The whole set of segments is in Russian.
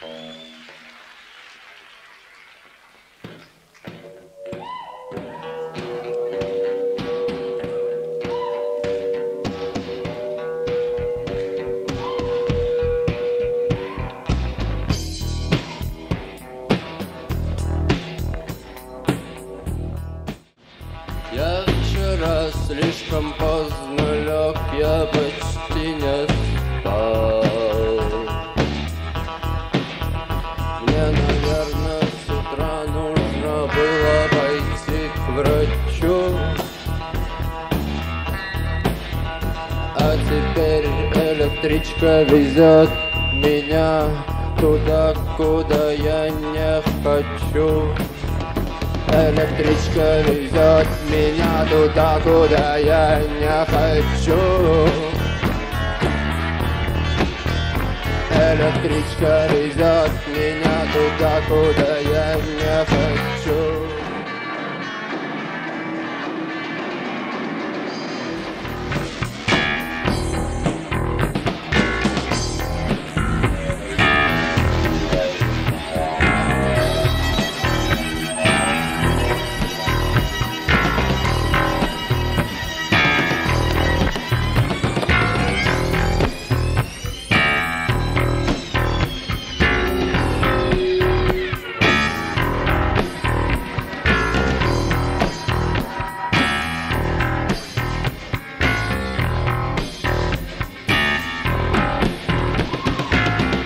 Я вчера слишком поздно лег, я быть врачу. А теперь электричка везет меня туда, куда я не хочу. Электричка везет меня туда, куда я не хочу. Электричка везет меня туда, куда я не хочу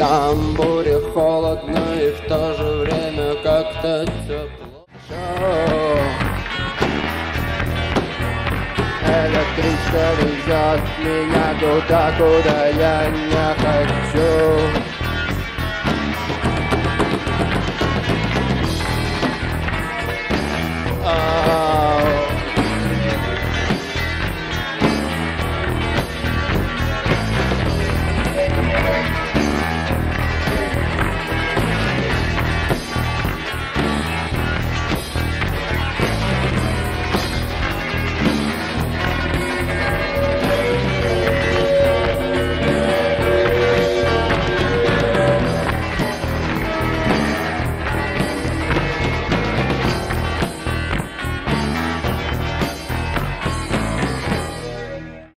Там буря холодно и в то же время как-то тепло. Электричка везет меня туда, куда я не хочу